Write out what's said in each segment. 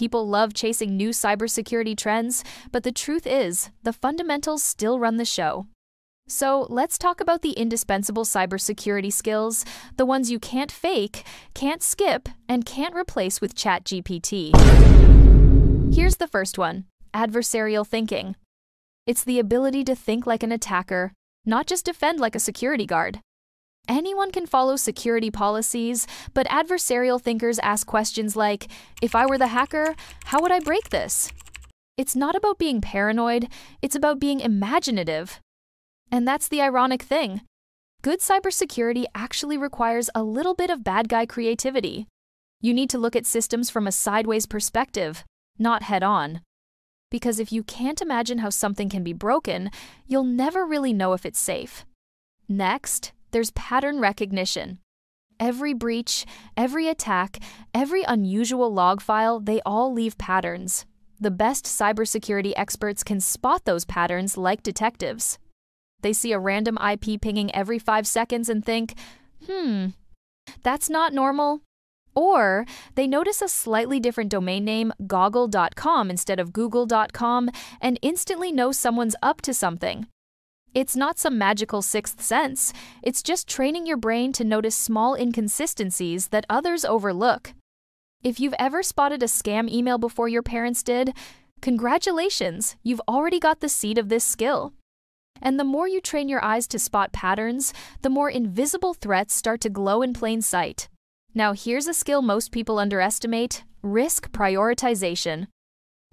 People love chasing new cybersecurity trends, but the truth is, the fundamentals still run the show. So let's talk about the indispensable cybersecurity skills, the ones you can't fake, can't skip, and can't replace with ChatGPT. Here's the first one adversarial thinking. It's the ability to think like an attacker, not just defend like a security guard. Anyone can follow security policies, but adversarial thinkers ask questions like If I were the hacker, how would I break this? It's not about being paranoid, it's about being imaginative. And that's the ironic thing. Good cybersecurity actually requires a little bit of bad guy creativity. You need to look at systems from a sideways perspective, not head on. Because if you can't imagine how something can be broken, you'll never really know if it's safe. Next, there's pattern recognition. Every breach, every attack, every unusual log file, they all leave patterns. The best cybersecurity experts can spot those patterns like detectives. They see a random IP pinging every five seconds and think, hmm, that's not normal. Or they notice a slightly different domain name, goggle.com, instead of google.com, and instantly know someone's up to something. It's not some magical sixth sense, it's just training your brain to notice small inconsistencies that others overlook. If you've ever spotted a scam email before your parents did, congratulations, you've already got the seed of this skill. And the more you train your eyes to spot patterns, the more invisible threats start to glow in plain sight. Now, here's a skill most people underestimate risk prioritization.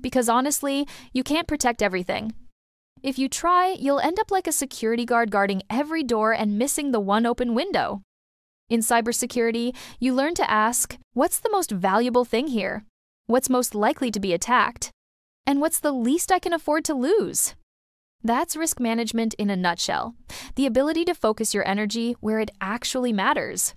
Because honestly, you can't protect everything. If you try, you'll end up like a security guard guarding every door and missing the one open window. In cybersecurity, you learn to ask what's the most valuable thing here? What's most likely to be attacked? And what's the least I can afford to lose? That's risk management in a nutshell the ability to focus your energy where it actually matters.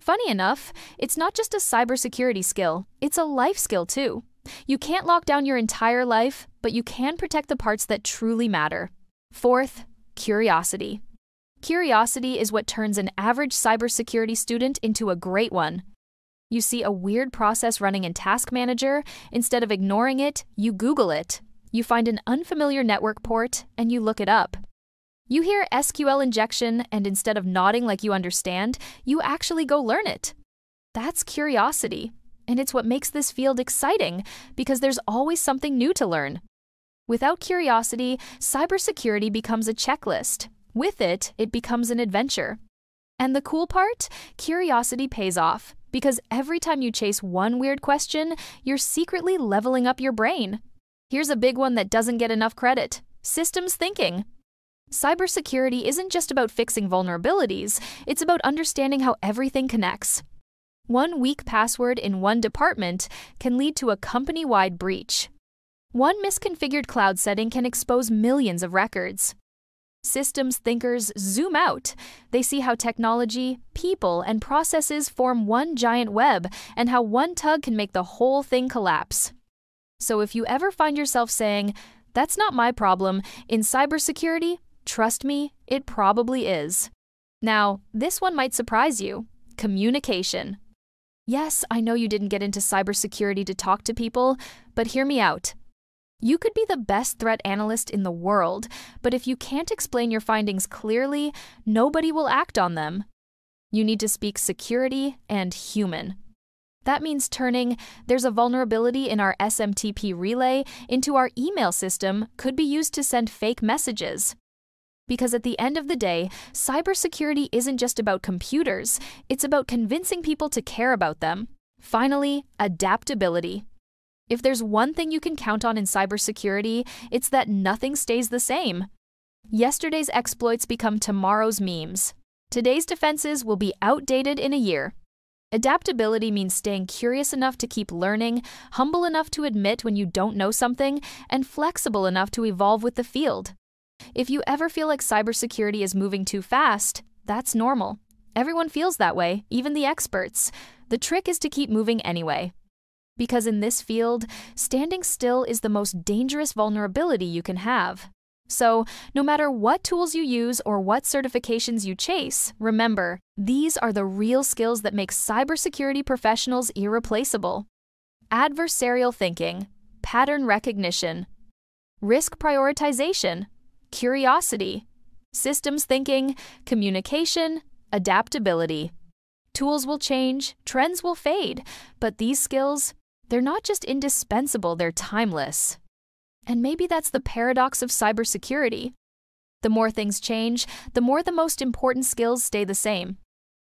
Funny enough, it's not just a cybersecurity skill, it's a life skill too. You can't lock down your entire life, but you can protect the parts that truly matter. Fourth, curiosity. Curiosity is what turns an average cybersecurity student into a great one. You see a weird process running in Task Manager, instead of ignoring it, you Google it. You find an unfamiliar network port, and you look it up. You hear SQL injection, and instead of nodding like you understand, you actually go learn it. That's curiosity, and it's what makes this field exciting because there's always something new to learn. Without curiosity, cybersecurity becomes a checklist. With it, it becomes an adventure. And the cool part? Curiosity pays off because every time you chase one weird question, you're secretly leveling up your brain. Here's a big one that doesn't get enough credit systems thinking. Cybersecurity isn't just about fixing vulnerabilities, it's about understanding how everything connects. One weak password in one department can lead to a company wide breach. One misconfigured cloud setting can expose millions of records. Systems thinkers zoom out. They see how technology, people, and processes form one giant web and how one tug can make the whole thing collapse. So if you ever find yourself saying, that's not my problem, in cybersecurity, Trust me, it probably is. Now, this one might surprise you communication. Yes, I know you didn't get into cybersecurity to talk to people, but hear me out. You could be the best threat analyst in the world, but if you can't explain your findings clearly, nobody will act on them. You need to speak security and human. That means turning there's a vulnerability in our SMTP relay into our email system could be used to send fake messages. Because at the end of the day, cybersecurity isn't just about computers, it's about convincing people to care about them. Finally, adaptability. If there's one thing you can count on in cybersecurity, it's that nothing stays the same. Yesterday's exploits become tomorrow's memes. Today's defenses will be outdated in a year. Adaptability means staying curious enough to keep learning, humble enough to admit when you don't know something, and flexible enough to evolve with the field. If you ever feel like cybersecurity is moving too fast, that's normal. Everyone feels that way, even the experts. The trick is to keep moving anyway. Because in this field, standing still is the most dangerous vulnerability you can have. So, no matter what tools you use or what certifications you chase, remember, these are the real skills that make cybersecurity professionals irreplaceable. adversarial thinking, pattern recognition, risk prioritization, curiosity, systems thinking, communication, adaptability. Tools will change, trends will fade, but these skills, they're not just indispensable, they're timeless. And maybe that's the paradox of cybersecurity. The more things change, the more the most important skills stay the same.